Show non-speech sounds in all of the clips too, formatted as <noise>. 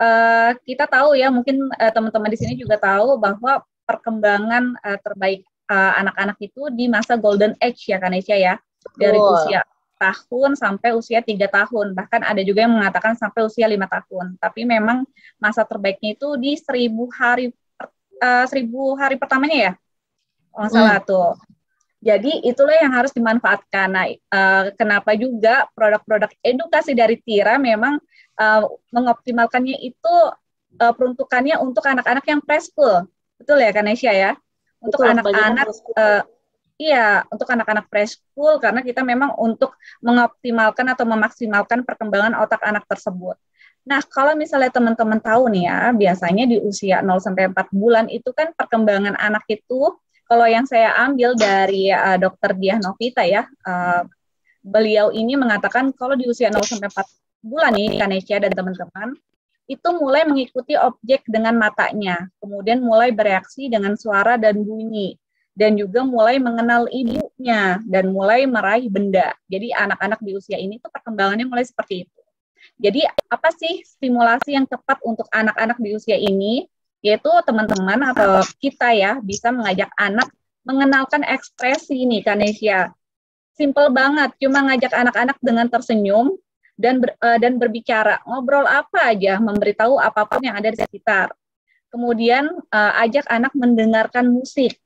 uh, kita tahu ya, mungkin uh, teman-teman di sini juga tahu bahwa perkembangan uh, terbaik anak-anak uh, itu di masa golden age ya Kanesha ya, dari usia tahun sampai usia tiga tahun. Bahkan ada juga yang mengatakan sampai usia lima tahun. Tapi memang masa terbaiknya itu di seribu hari uh, seribu hari pertamanya ya oh salah hmm. tuh jadi itulah yang harus dimanfaatkan. Nah, uh, kenapa juga produk-produk edukasi dari Tira memang uh, mengoptimalkannya itu uh, peruntukannya untuk anak-anak yang preschool, betul ya, Kanesha ya? Untuk anak-anak, uh, iya, untuk anak-anak preschool karena kita memang untuk mengoptimalkan atau memaksimalkan perkembangan otak anak tersebut. Nah, kalau misalnya teman-teman tahu nih ya, biasanya di usia 0 sampai 4 bulan itu kan perkembangan anak itu kalau yang saya ambil dari uh, Dokter Diah Novita ya, uh, beliau ini mengatakan kalau di usia 0 sampai 4 bulan nih Kanesha dan teman-teman itu mulai mengikuti objek dengan matanya, kemudian mulai bereaksi dengan suara dan bunyi, dan juga mulai mengenal ibunya dan mulai meraih benda. Jadi anak-anak di usia ini tuh perkembangannya mulai seperti itu. Jadi apa sih stimulasi yang tepat untuk anak-anak di usia ini? Yaitu teman-teman atau kita ya bisa mengajak anak mengenalkan ekspresi nih Kanesia. Simple banget, cuma ngajak anak-anak dengan tersenyum dan ber, uh, dan berbicara, ngobrol apa aja, memberitahu apa pun yang ada di sekitar. Kemudian uh, ajak anak mendengarkan musik.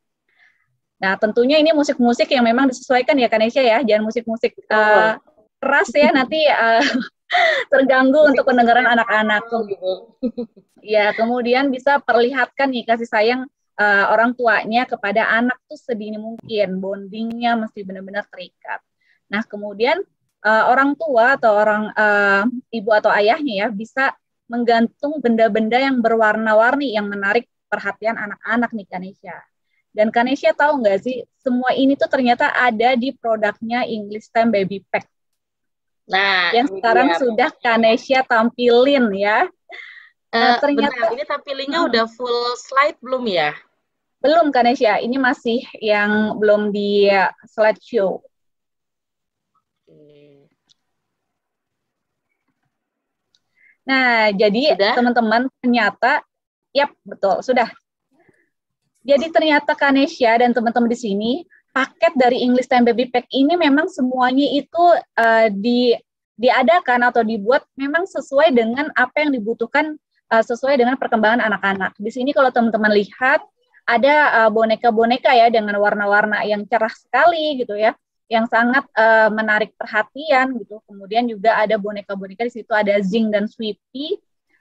Nah, tentunya ini musik-musik yang memang disesuaikan ya Kanesia ya, jangan musik-musik uh, keras ya nanti uh, terganggu untuk pendengaran anak-anak. Gitu. <laughs> Ya, kemudian bisa perlihatkan nih kasih sayang uh, orang tuanya kepada anak tuh sedini mungkin, bondingnya mesti benar-benar terikat. Nah, kemudian uh, orang tua atau orang uh, ibu atau ayahnya ya bisa menggantung benda-benda yang berwarna-warni yang menarik perhatian anak-anak nih Kanesha. Dan Kanesha tahu nggak sih, semua ini tuh ternyata ada di produknya English Time Baby Pack. Nah, yang sekarang dia. sudah Kanesia tampilin ya. Uh, ternyata benar, ini tampilnya hmm. udah full slide belum ya? Belum Kanesia, ini masih yang belum di slideshow. Nah, jadi teman-teman ternyata, yap betul sudah. Jadi ternyata Kanesia dan teman-teman di sini paket dari English Time Baby Pack ini memang semuanya itu uh, di diadakan atau dibuat memang sesuai dengan apa yang dibutuhkan uh, sesuai dengan perkembangan anak-anak. Di sini kalau teman-teman lihat ada boneka-boneka uh, ya dengan warna-warna yang cerah sekali gitu ya, yang sangat uh, menarik perhatian gitu. Kemudian juga ada boneka-boneka di situ ada Zing dan Sweepy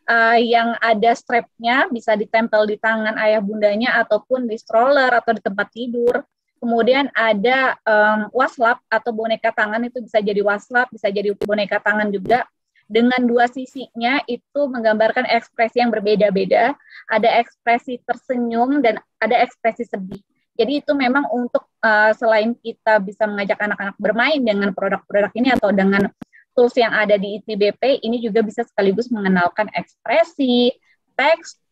uh, yang ada strapnya bisa ditempel di tangan ayah bundanya ataupun di stroller atau di tempat tidur. Kemudian ada um, waslap atau boneka tangan itu bisa jadi waslap, bisa jadi boneka tangan juga. Dengan dua sisinya itu menggambarkan ekspresi yang berbeda-beda. Ada ekspresi tersenyum dan ada ekspresi sedih. Jadi itu memang untuk uh, selain kita bisa mengajak anak-anak bermain dengan produk-produk ini atau dengan tools yang ada di ITBP, ini juga bisa sekaligus mengenalkan ekspresi,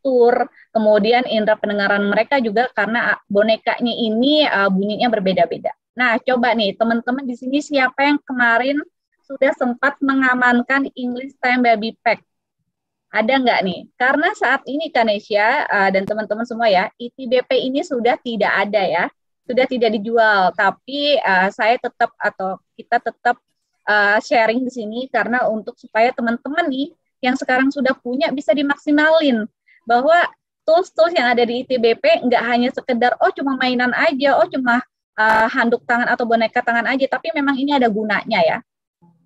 tekstur, kemudian indera pendengaran mereka juga karena bonekanya ini uh, bunyinya berbeda-beda. Nah, coba nih teman-teman di sini siapa yang kemarin sudah sempat mengamankan English Time Baby Pack? Ada nggak nih? Karena saat ini Kanesha uh, dan teman-teman semua ya, ITBP ini sudah tidak ada ya, sudah tidak dijual. Tapi uh, saya tetap atau kita tetap uh, sharing di sini karena untuk supaya teman-teman nih yang sekarang sudah punya bisa dimaksimalin bahwa tools-tools yang ada di ITBP nggak hanya sekedar oh cuma mainan aja, oh cuma uh, handuk tangan atau boneka tangan aja, tapi memang ini ada gunanya ya.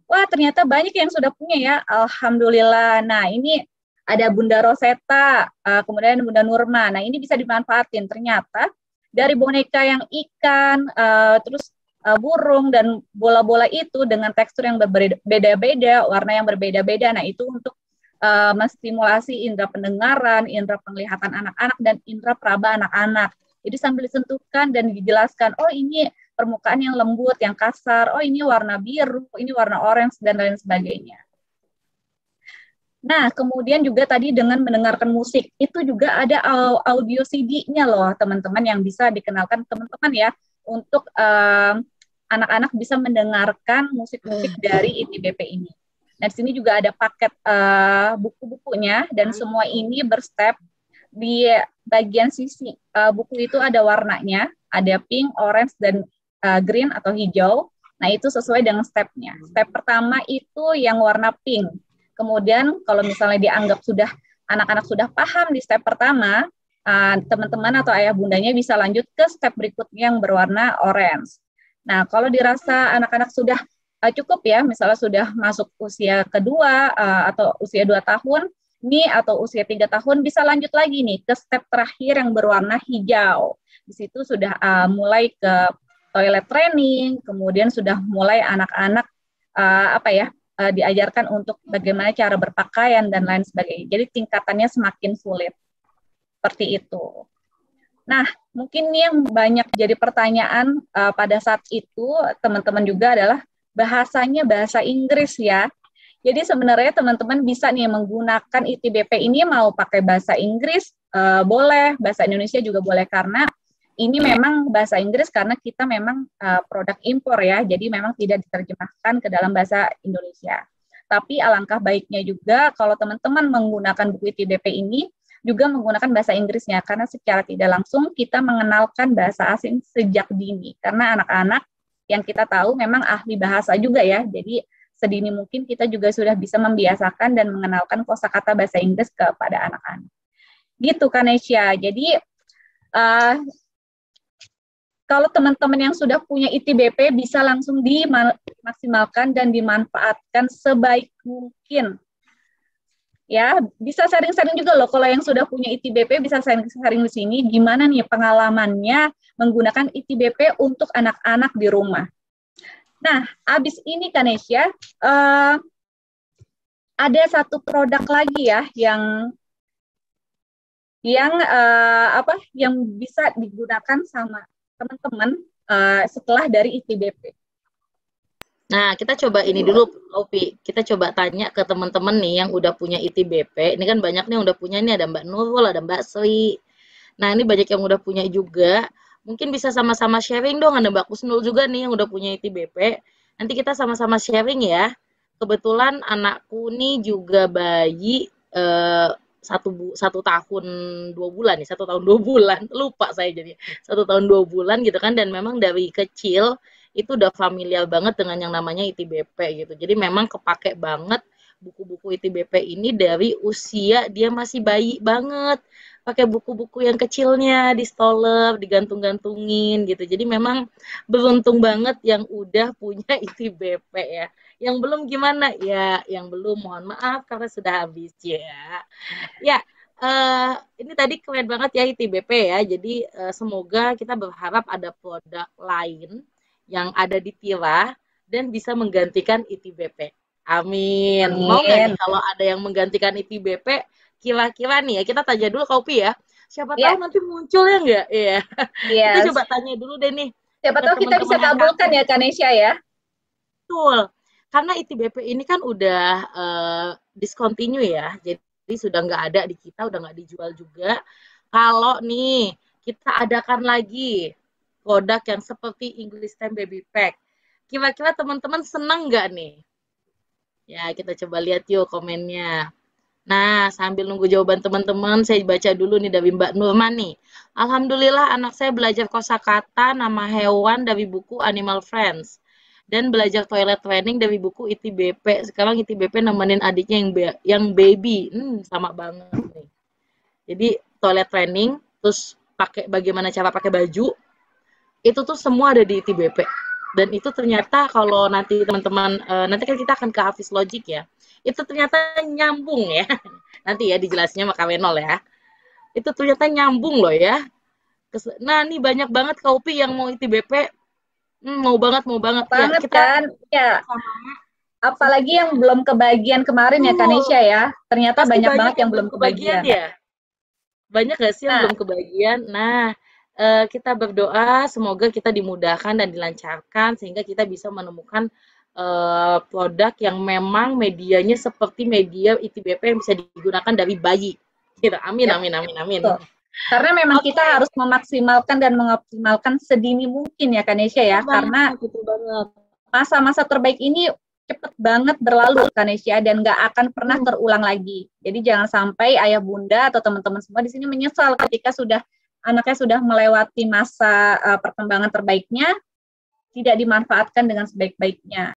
Wah ternyata banyak yang sudah punya ya, alhamdulillah. Nah ini ada Bunda Rosetta, uh, kemudian Bunda Nurma. Nah ini bisa dimanfaatin. Ternyata dari boneka yang ikan, uh, terus burung dan bola-bola itu dengan tekstur yang berbeda-beda, warna yang berbeda-beda. Nah itu untuk uh, menstimulasi indera pendengaran, indera penglihatan anak-anak dan indera peraba anak-anak. Jadi sambil disentuhkan dan dijelaskan, oh ini permukaan yang lembut, yang kasar, oh ini warna biru, ini warna orange dan lain sebagainya. Nah, kemudian juga tadi dengan mendengarkan musik, itu juga ada audio CD-nya loh, teman-teman, yang bisa dikenalkan teman-teman ya, untuk anak anak-anak bisa mendengarkan musik-musik hmm. dari ITBP ini. Nah, di sini juga ada paket uh, buku-bukunya dan hmm. semua ini berstep di bagian sisi uh, buku itu ada warnanya, ada pink, orange dan uh, green atau hijau. Nah, itu sesuai dengan stepnya. Step pertama itu yang warna pink. Kemudian kalau misalnya dianggap sudah anak-anak sudah paham di step pertama, teman-teman uh, atau ayah bundanya bisa lanjut ke step berikutnya yang berwarna orange. Nah, kalau dirasa anak-anak sudah uh, cukup ya, misalnya sudah masuk usia kedua uh, atau usia dua tahun, nih atau usia tiga tahun bisa lanjut lagi nih ke step terakhir yang berwarna hijau. Di situ sudah uh, mulai ke toilet training, kemudian sudah mulai anak-anak uh, apa ya uh, diajarkan untuk bagaimana cara berpakaian dan lain sebagainya. Jadi tingkatannya semakin sulit. Seperti itu. Nah, mungkin ini yang banyak jadi pertanyaan uh, pada saat itu teman-teman juga adalah bahasanya bahasa Inggris ya. Jadi sebenarnya teman-teman bisa nih menggunakan ITBP ini mau pakai bahasa Inggris uh, boleh, bahasa Indonesia juga boleh karena ini memang bahasa Inggris karena kita memang uh, produk impor ya, jadi memang tidak diterjemahkan ke dalam bahasa Indonesia. Tapi alangkah baiknya juga kalau teman-teman menggunakan buku ITBP ini juga menggunakan bahasa Inggrisnya karena secara tidak langsung kita mengenalkan bahasa asing sejak dini karena anak-anak yang kita tahu memang ahli bahasa juga ya. Jadi sedini mungkin kita juga sudah bisa membiasakan dan mengenalkan kosakata bahasa Inggris kepada anak-anak. Gitu Kanesha. Jadi uh, kalau teman-teman yang sudah punya ITBP bisa langsung dimaksimalkan dan dimanfaatkan sebaik mungkin. Ya, bisa sharing-sharing juga loh kalau yang sudah punya ITBP bisa sharing-sharing di sini gimana nih pengalamannya menggunakan ITBP untuk anak-anak di rumah. Nah, abis ini Kanesha, uh, ada satu produk lagi ya yang yang uh, apa yang bisa digunakan sama teman-teman uh, setelah dari ITBP. Nah, kita coba ini dulu, Opi. Kita coba tanya ke teman-teman nih yang udah punya ITBP. Ini kan banyak nih yang udah punya nih, ada Mbak Nurul, ada Mbak Sri. Nah, ini banyak yang udah punya juga. Mungkin bisa sama-sama sharing dong, ada Mbak Kusnul juga nih yang udah punya ITBP. Nanti kita sama-sama sharing ya. Kebetulan anakku nih juga bayi eh, satu bu, satu tahun dua bulan nih satu tahun dua bulan <laughs> lupa saya jadi satu tahun dua bulan gitu kan dan memang dari kecil itu udah familiar banget dengan yang namanya ITBP gitu jadi memang kepake banget buku-buku ITBP ini dari usia dia masih bayi banget pakai buku-buku yang kecilnya di stoler digantung-gantungin gitu jadi memang beruntung banget yang udah punya <laughs> ITBP ya yang belum gimana ya? Yang belum mohon maaf karena sudah habis ya. Ya, uh, ini tadi keren banget ya ITBP ya. Jadi uh, semoga kita berharap ada produk lain yang ada di Tira dan bisa menggantikan ITBP. Amin. Amin. Mau nggak nih kalau ada yang menggantikan ITBP? Kira-kira nih ya kita tanya dulu kopi ya. Siapa yeah. tahu nanti muncul ya nggak? Iya. Yeah. kita coba tanya dulu deh nih. Siapa tahu kita bisa kabulkan ya Kanesha ya. Betul karena ITBP ini kan udah uh, discontinue ya, jadi sudah nggak ada di kita, udah nggak dijual juga. Kalau nih kita adakan lagi produk yang seperti English Time Baby Pack, kira-kira teman-teman senang nggak nih? Ya, kita coba lihat yuk komennya. Nah, sambil nunggu jawaban teman-teman, saya baca dulu nih dari Mbak Nurman nih. Alhamdulillah anak saya belajar kosakata nama hewan dari buku Animal Friends dan belajar toilet training dari buku ITBP. Sekarang ITBP nemenin adiknya yang yang baby. Hmm, sama banget nih. Jadi toilet training terus pakai bagaimana cara pakai baju itu tuh semua ada di ITBP. Dan itu ternyata kalau nanti teman-teman uh, nanti kan kita akan ke Hafiz Logic ya. Itu ternyata nyambung ya. <laughs> nanti ya dijelasnya sama Kawenol ya. Itu ternyata nyambung loh ya. Nah, ini banyak banget kopi yang mau ITBP Hmm, mau banget, mau banget. Ya, banget ya, kita kan? Ya. Apalagi yang belum kebagian kemarin ya, Kanisha ya. Ternyata banyak, banyak banget yang belum kebagian. kebagian ya. Banyak gak sih nah. yang belum kebagian? Nah, Eh, kita berdoa semoga kita dimudahkan dan dilancarkan sehingga kita bisa menemukan eh, produk yang memang medianya seperti media ITBP yang bisa digunakan dari bayi. Gitu. Amin, amin, amin, amin. Karena memang kita harus memaksimalkan dan mengoptimalkan sedini mungkin ya Kanesha ya, karena masa-masa terbaik ini cepet banget berlalu Kanesha dan nggak akan pernah hmm. terulang lagi. Jadi jangan sampai ayah bunda atau teman-teman semua di sini menyesal ketika sudah anaknya sudah melewati masa eh, perkembangan terbaiknya tidak dimanfaatkan dengan sebaik-baiknya.